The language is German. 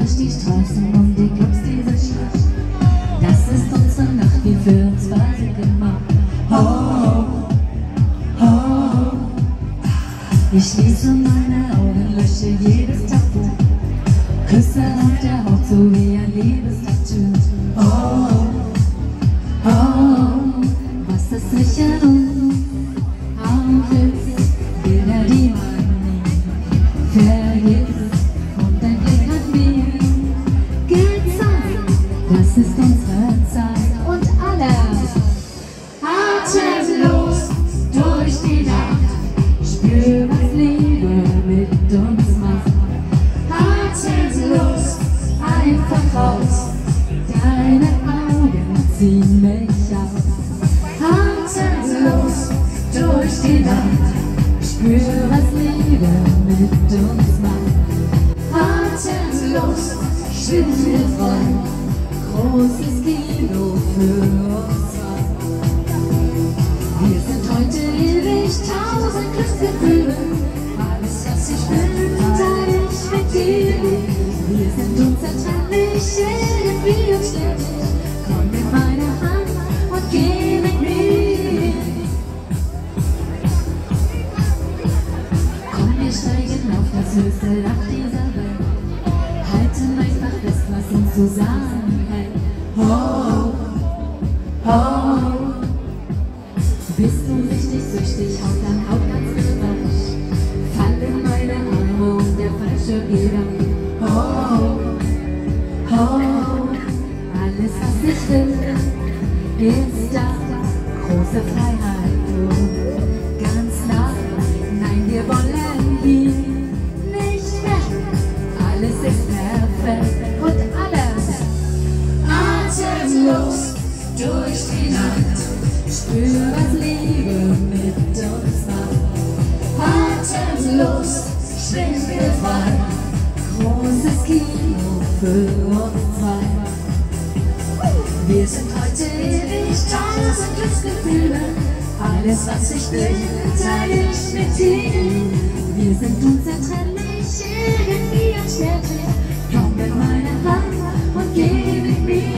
durch die Straßen und die Clubs dieser Stadt. Das ist unsere Nacht, wie für uns beide gemacht. Oh, oh, oh. Ich schließe meine Augen, lösche jedes Tabu. Küsse unsere Zeit. Und alle atemlos durch die Nacht, spür, was Liebe mit uns macht. Atemlos, einfach raus, deine Augen ziehen mich auf. Atemlos durch die Nacht, spür, was Liebe uns zusammenhält. Oh, oh. Bist du richtig süchtig, haut dein Haut falsche Gedanke. Oh, oh, alles was ich will, ist da. Große Freiheit, ganz nah. Nein, wir wollen hier nicht weg. Alles ist perfekt und alles atemlos durch die Nacht. Spür, was Liebe mit uns macht. Atemlos schwingen wir frei für uns zwei. Wir sind heute ewig, tausend Glücksgefühle. Alles, was ich bin, teile ich mit dir. Wir sind unzertrennlich, irgendwie.